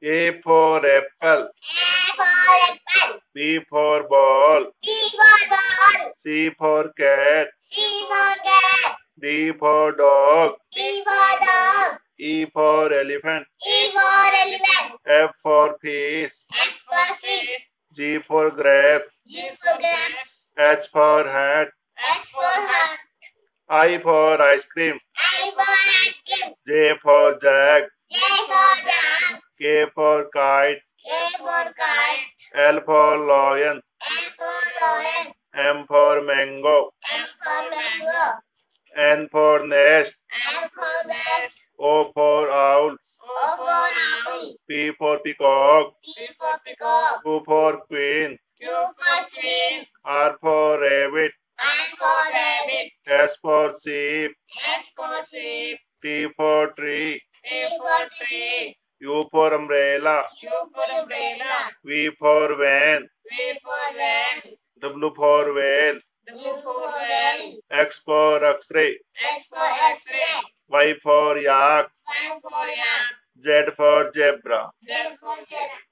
A for apple. A for apple. B for ball. B for ball. C for cat. C for cat. D for dog. D for dog. E for elephant. E for elephant. F for fish. F for fish. G for grape. G for grapes. H for hat. H for hat. I for ice cream. I for ice cream. J for jack. J for dog. K for kite. K for kite. L for lion. M for lion. M for mango. M for mango. N for nest. M for nest. O for owl. O for owl. P for peacock. P for peacock. Q for queen. Q for queen. R for rabbit. R for rabbit. S for sheep. S for sheep. T for tree. T for tree. U for umbrella. U for umbrella. V for van. V for van. W for whale. W for whale. X for X-ray. X for X-ray. Y for yak. Y for yak. Z for zebra. Z for zebra.